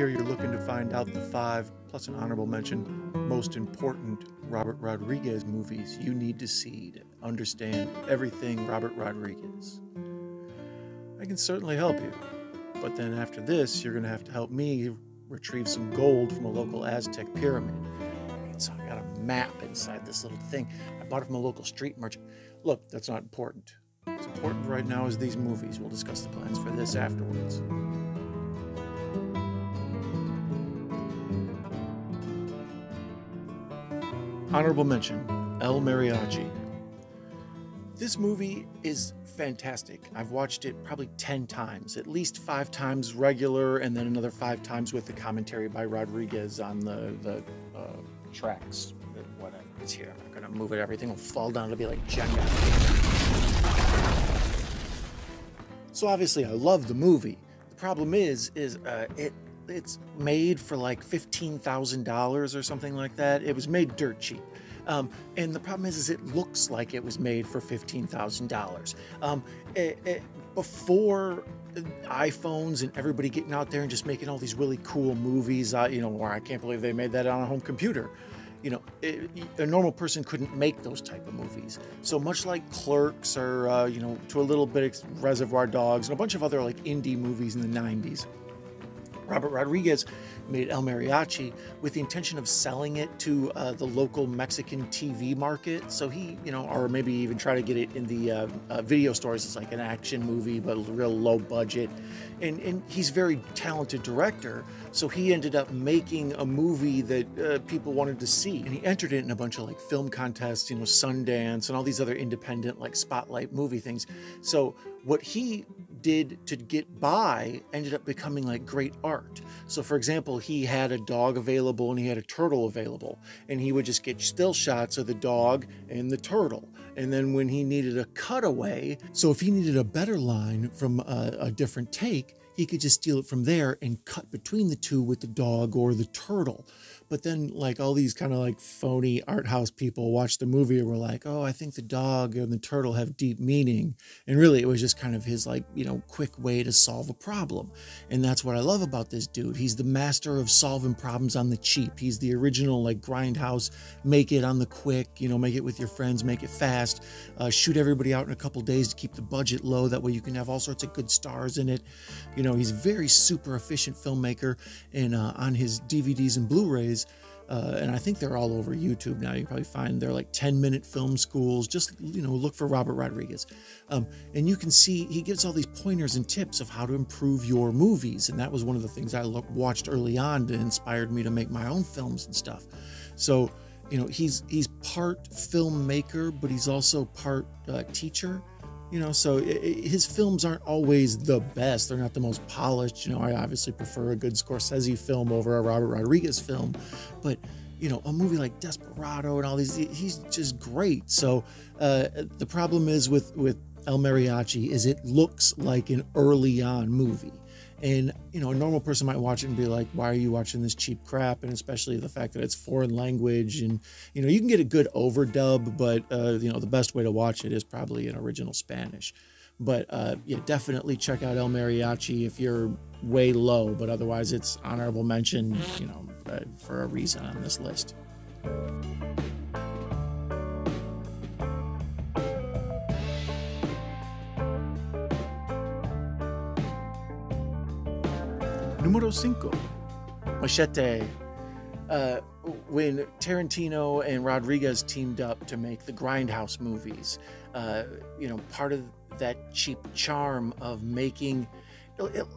here you're looking to find out the five, plus an honorable mention, most important Robert Rodriguez movies you need to see to understand everything Robert Rodriguez. I can certainly help you, but then after this, you're going to have to help me retrieve some gold from a local Aztec pyramid. So I got a map inside this little thing. I bought it from a local street merchant. Look, that's not important. What's important right now is these movies. We'll discuss the plans for this afterwards. Honorable mention El Mariachi. This movie is fantastic. I've watched it probably 10 times, at least five times regular, and then another five times with the commentary by Rodriguez on the, the uh, tracks. Whatever. It's here. I'm not going to move it. Everything will fall down. It'll be like Jenga. So obviously, I love the movie. The problem is, is uh, it it's made for like $15,000 or something like that. It was made dirt cheap. Um, and the problem is, is it looks like it was made for $15,000. Um, it, it, before iPhones and everybody getting out there and just making all these really cool movies, uh, you know, where I can't believe they made that on a home computer. You know, it, a normal person couldn't make those type of movies. So much like Clerks or, uh, you know, to a little bit Reservoir Dogs and a bunch of other like indie movies in the 90s. Robert Rodriguez made El Mariachi with the intention of selling it to uh, the local Mexican TV market. So he, you know, or maybe even try to get it in the uh, uh, video stores. It's like an action movie, but real low budget. And, and he's a very talented director. So he ended up making a movie that uh, people wanted to see. And he entered it in a bunch of like film contests, you know, Sundance and all these other independent like spotlight movie things. So what he did to get by ended up becoming like great art. So, for example, he had a dog available and he had a turtle available, and he would just get still shots of the dog and the turtle. And then when he needed a cutaway, so if he needed a better line from a, a different take, he could just steal it from there and cut between the two with the dog or the turtle. But then, like, all these kind of like phony art house people watched the movie and were like, oh, I think the dog and the turtle have deep meaning. And really, it was just kind of his, like, you know, quick way to solve a problem. And that's what I love about this dude. He's the master of solving problems on the cheap. He's the original, like, grindhouse, make it on the quick, you know, make it with your friends, make it fast, uh, shoot everybody out in a couple days to keep the budget low. That way you can have all sorts of good stars in it. You know, he's very super efficient filmmaker. And uh, on his DVDs and Blu rays, uh, and I think they're all over YouTube now. You probably find they're like 10 minute film schools. Just, you know, look for Robert Rodriguez. Um, and you can see he gives all these pointers and tips of how to improve your movies. And that was one of the things I watched early on that inspired me to make my own films and stuff. So, you know, he's he's part filmmaker, but he's also part uh, teacher you know so it, his films aren't always the best. They're not the most polished. You know i obviously prefer a good scorsese film over a robert rodriguez film. But you know a movie like desperado and all these he's just great. So uh, the problem is with with el mariachi is it looks like an early on movie and, you know, a normal person might watch it and be like, why are you watching this cheap crap? And especially the fact that it's foreign language. And, you know, you can get a good overdub, but, uh, you know, the best way to watch it is probably in original Spanish. But, uh, yeah, definitely check out El Mariachi if you're way low. But otherwise, it's honorable mention, you know, uh, for a reason on this list. Numero cinco, Machete. Uh, when Tarantino and Rodriguez teamed up to make the Grindhouse movies, uh, you know, part of that cheap charm of making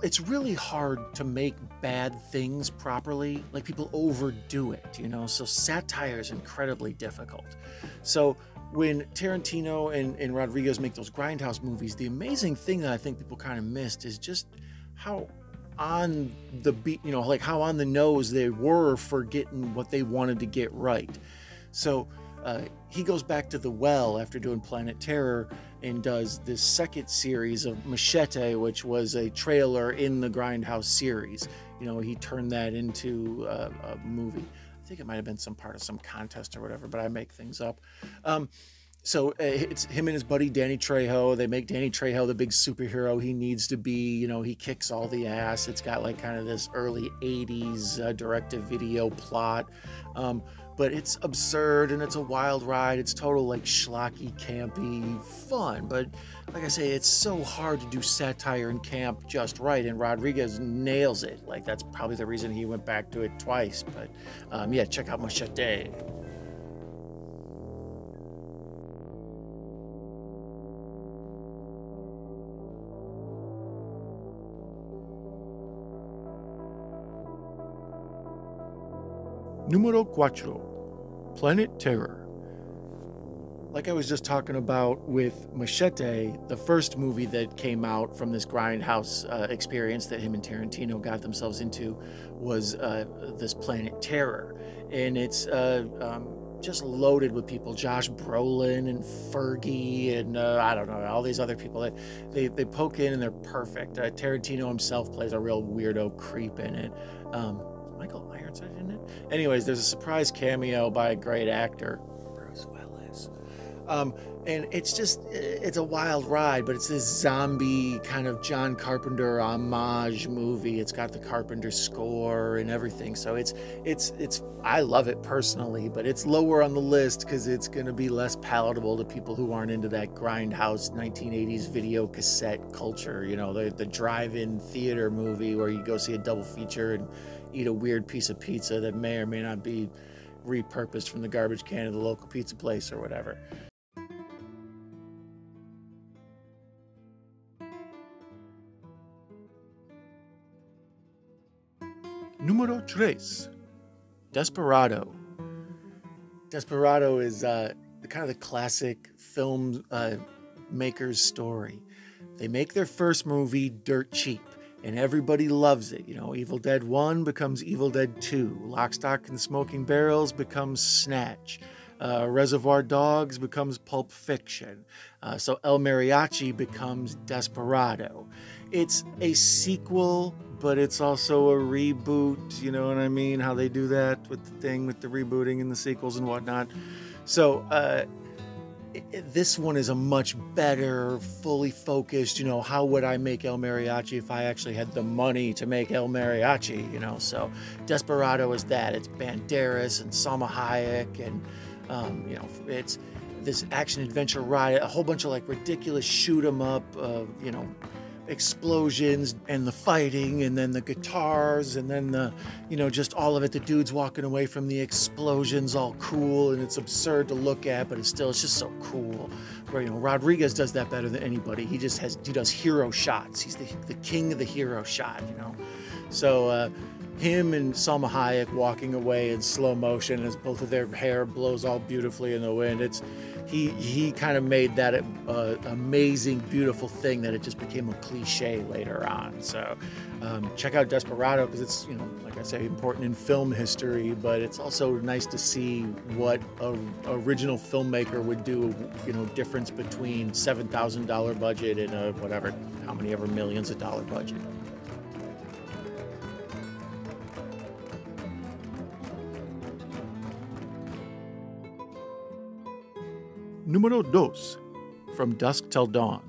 it's really hard to make bad things properly. Like people overdo it, you know. So satire is incredibly difficult. So when Tarantino and, and Rodriguez make those Grindhouse movies, the amazing thing that I think people kind of missed is just how on the beat, you know, like how on the nose they were for getting what they wanted to get right. So uh, he goes back to the well after doing Planet Terror and does this second series of Machete, which was a trailer in the Grindhouse series. You know, he turned that into a, a movie. I think it might have been some part of some contest or whatever, but I make things up. Um, so uh, it's him and his buddy Danny Trejo. They make Danny Trejo the big superhero he needs to be. You know, he kicks all the ass. It's got like kind of this early '80s uh, direct-to-video plot. Um, but it's absurd and it's a wild ride. It's total like schlocky, campy fun. But like I say, it's so hard to do satire and camp just right, and Rodriguez nails it. Like that's probably the reason he went back to it twice. But um, yeah, check out Machete. Numero cuatro, Planet Terror. Like I was just talking about with Machete, the first movie that came out from this grindhouse uh, experience that him and Tarantino got themselves into was uh, this Planet Terror. And it's uh, um, just loaded with people Josh Brolin and Fergie and uh, I don't know, all these other people. They, they, they poke in and they're perfect. Uh, Tarantino himself plays a real weirdo creep in it. Um, Anyways, there's a surprise cameo by a great actor. Um, and it's just, it's a wild ride, but it's this zombie kind of John Carpenter homage movie. It's got the Carpenter score and everything. So it's, it's, it's, I love it personally, but it's lower on the list because it's going to be less palatable to people who aren't into that grindhouse 1980s video cassette culture. You know, the, the drive in theater movie where you go see a double feature and eat a weird piece of pizza that may or may not be repurposed from the garbage can of the local pizza place or whatever. Numero tres, Desperado. Desperado is uh, the kind of the classic film uh, maker's story. They make their first movie dirt cheap and everybody loves it. You know, Evil Dead 1 becomes Evil Dead 2, Lock, Stock, and Smoking Barrels becomes Snatch. Uh, Reservoir Dogs becomes Pulp Fiction. Uh, so El Mariachi becomes Desperado. It's a sequel, but it's also a reboot. You know what I mean? How they do that with the thing with the rebooting and the sequels and whatnot. So, uh, this one is a much better, fully focused, you know, how would I make El Mariachi if I actually had the money to make El Mariachi, you know? So Desperado is that. It's Banderas and Salma Hayek and, um, you know, it's this action adventure ride, a whole bunch of like ridiculous shoot 'em up, uh, you know, explosions and the fighting and then the guitars and then the you know just all of it. The dudes walking away from the explosions all cool and it's absurd to look at but it's still it's just so cool. Where you know rodriguez does that better than anybody. He just has he does hero shots. He's the, the king of the hero shot you know? So uh him and Salma Hayek walking away in slow motion as both of their hair blows all beautifully in the wind. It's he he kind of made that uh, amazing, beautiful thing that it just became a cliche later on. So um, check out Desperado because it's you know like I say important in film history, but it's also nice to see what a original filmmaker would do. You know, difference between seven thousand dollar budget and a whatever how many ever millions of dollar budget. Numero dos, From Dusk Till Dawn.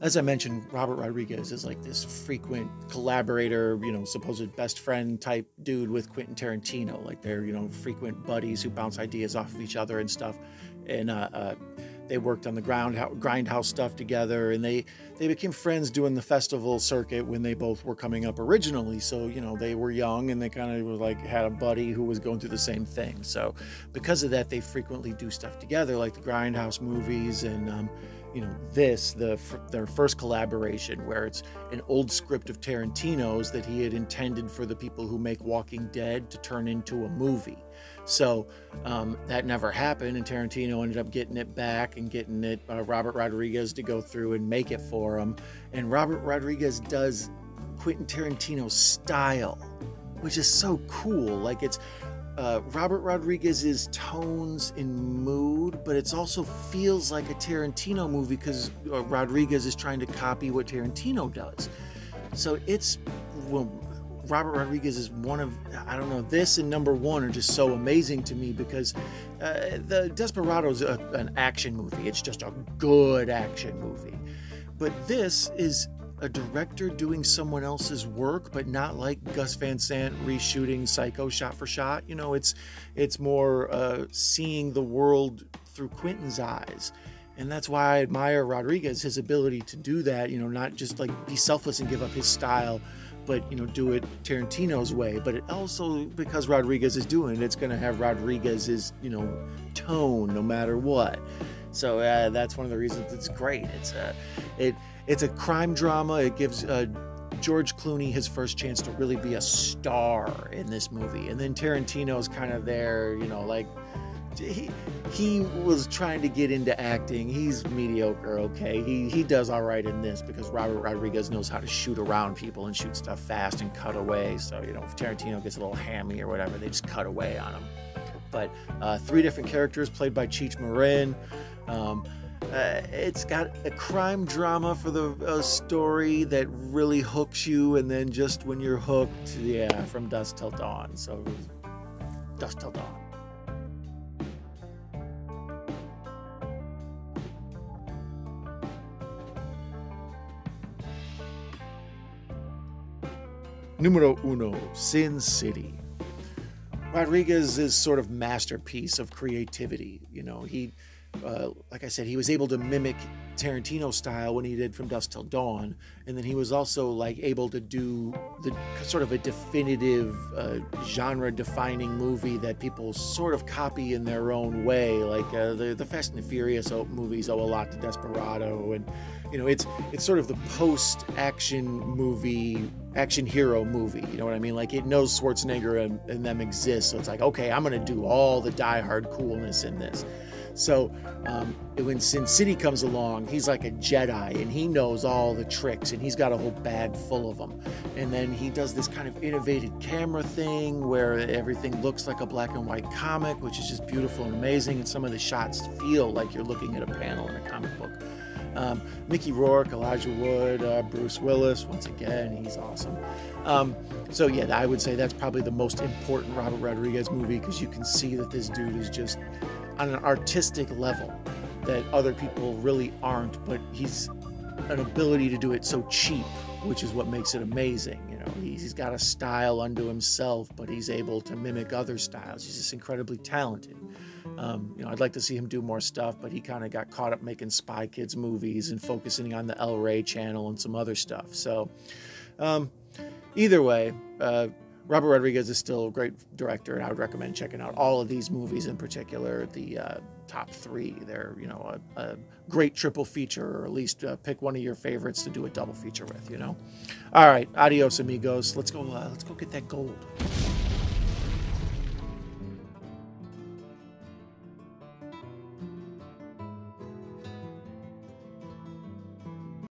As I mentioned, Robert Rodriguez is like this frequent collaborator, you know, supposed best friend type dude with Quentin Tarantino. Like they're, you know, frequent buddies who bounce ideas off of each other and stuff. And uh, uh, they worked on the ground grindhouse stuff together and they they became friends doing the festival circuit when they both were coming up originally. So you know they were young and they kind of like had a buddy who was going through the same thing. So because of that they frequently do stuff together like the grindhouse movies and um, you know this the their first collaboration where it's an old script of Tarantino's that he had intended for the people who make Walking Dead to turn into a movie so um, that never happened, and Tarantino ended up getting it back and getting it uh, Robert Rodriguez to go through and make it for him. And Robert Rodriguez does Quentin Tarantino's style, which is so cool. Like it's uh, Robert Rodriguez's tones and mood, but it also feels like a Tarantino movie because uh, Rodriguez is trying to copy what Tarantino does. So it's well, Robert Rodriguez is one of I don't know this and number one are just so amazing to me because uh, the a, an action movie. It's just a good action movie, but this is a director doing someone else's work, but not like Gus Van Sant reshooting Psycho shot for shot. You know, it's it's more uh, seeing the world through Quentin's eyes. And that's why I admire Rodriguez, his ability to do that, you know, not just like be selfless and give up his style, but, you know, do it Tarantino's way. But it also, because Rodriguez is doing it, it's going to have Rodriguez's, you know, tone no matter what. So uh, that's one of the reasons it's great. It's a, it, it's a crime drama. It gives uh, George Clooney his first chance to really be a star in this movie. And then Tarantino's kind of there, you know, like he he was trying to get into acting. He's mediocre, okay. He he does all right in this because Robert Rodriguez knows how to shoot around people and shoot stuff fast and cut away. So you know, if Tarantino gets a little hammy or whatever, they just cut away on him. But uh, three different characters played by Cheech Marin. Um, uh, it's got a crime drama for the story that really hooks you, and then just when you're hooked, yeah, from dusk till dawn. So, dusk till dawn. Numero uno, Sin City. Rodriguez is sort of masterpiece of creativity. You know, he uh, like I said, he was able to mimic Tarantino style when he did From Dusk Till Dawn, and then he was also like able to do the sort of a definitive uh, genre-defining movie that people sort of copy in their own way. Like uh, the the Fast and the Furious movies owe a lot to Desperado, and you know it's it's sort of the post-action movie action hero movie. You know what I mean? Like it knows Schwarzenegger and, and them exist, so it's like okay, I'm gonna do all the die-hard coolness in this. So um, when Sin City comes along, he's like a Jedi and he knows all the tricks and he's got a whole bag full of them. And then he does this kind of innovative camera thing where everything looks like a black and white comic, which is just beautiful and amazing. And some of the shots feel like you're looking at a panel in a comic book. Um, Mickey Rourke, Elijah Wood, uh, Bruce Willis, once again, he's awesome. Um, so, yeah, I would say that's probably the most important Robert Rodriguez movie because you can see that this dude is just on an artistic level that other people really aren't, but he's an ability to do it so cheap, which is what makes it amazing. You know, he's got a style unto himself, but he's able to mimic other styles. He's just incredibly talented. Um, you know, I'd like to see him do more stuff, but he kind of got caught up making Spy Kids movies and focusing on the El Rey channel and some other stuff. So, um, either way, uh, Robert Rodriguez is still a great director, and I would recommend checking out all of these movies in particular. The uh, top three, they're you know a, a, great triple feature, or at least uh, pick one of your favorites to do a double feature with. You know. All right, adios amigos. Let's go. Uh, let's go get that gold.